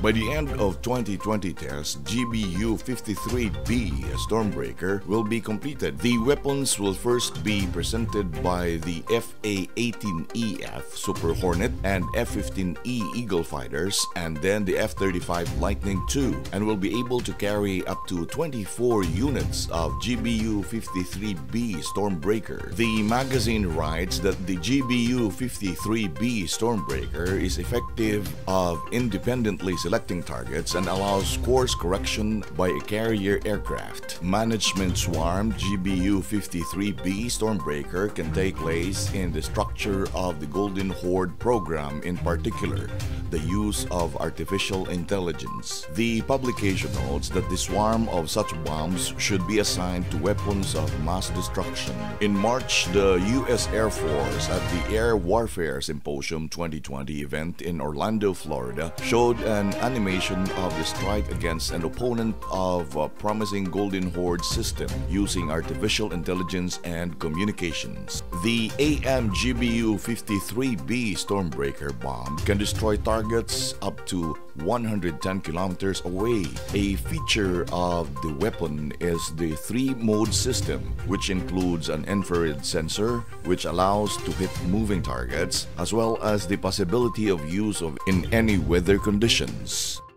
By the end of 2020 test, GBU-53B Stormbreaker will be completed. The weapons will first be presented by the FA-18EF Super Hornet and F-15E Eagle fighters and then the F-35 Lightning II and will be able to carry up to 24 units of GBU-53B Stormbreaker. The magazine writes that the GBU-53B Stormbreaker is effective of independently selecting targets and allows course correction by a carrier aircraft. Management Swarm GBU-53B Stormbreaker can take place in the structure of the Golden Horde program in particular, the use of artificial intelligence. The publication notes that the swarm of such bombs should be assigned to weapons of mass destruction. In March, the U.S. Air Force at the Air Warfare Symposium 2020 event in Orlando, Florida, showed an animation of the strike against an opponent of a promising Golden Horde system using artificial intelligence and communications. The AMGBU-53B Stormbreaker bomb can destroy targets up to 110 kilometers away. A feature of the weapon is the three-mode system, which includes an infrared sensor, which allows to hit moving targets, as well as the possibility of use of in any weather conditions news.